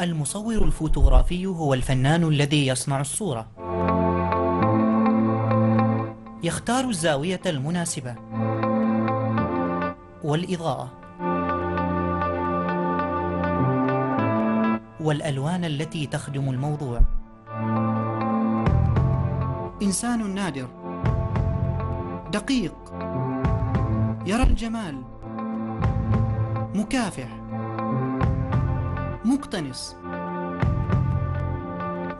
المصور الفوتوغرافي هو الفنان الذي يصنع الصورة. يختار الزاوية المناسبة والإضاءة والألوان التي تخدم الموضوع. إنسان نادر دقيق يرى الجمال مكافح. مقتنص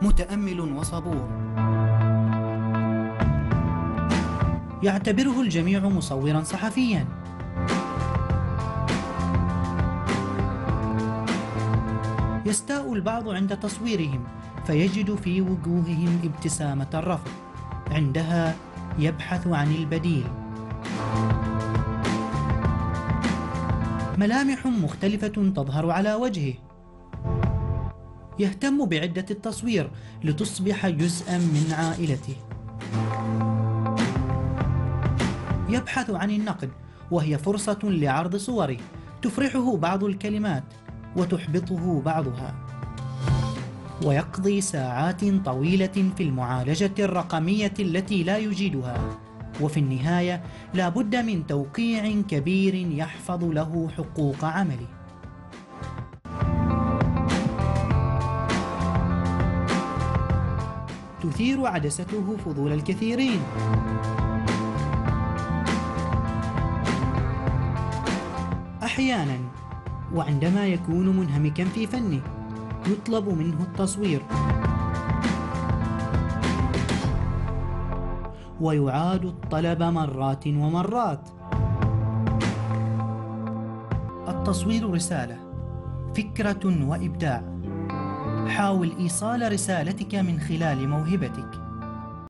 متأمل وصبور. يعتبره الجميع مصورا صحفيا. يستاء البعض عند تصويرهم فيجد في وجوههم ابتسامة الرفض. عندها يبحث عن البديل. ملامح مختلفة تظهر على وجهه. يهتم بعدة التصوير لتصبح جزءا من عائلته. يبحث عن النقد وهي فرصة لعرض صوره. تفرحه بعض الكلمات وتحبطه بعضها. ويقضي ساعات طويلة في المعالجة الرقمية التي لا يجيدها. وفي النهاية لا بد من توقيع كبير يحفظ له حقوق عمله. تثير عدسته فضول الكثيرين. أحيانا وعندما يكون منهمكا في فنه يطلب منه التصوير. ويعاد الطلب مرات ومرات. التصوير رسالة فكرة وإبداع. حاول إيصال رسالتك من خلال موهبتك.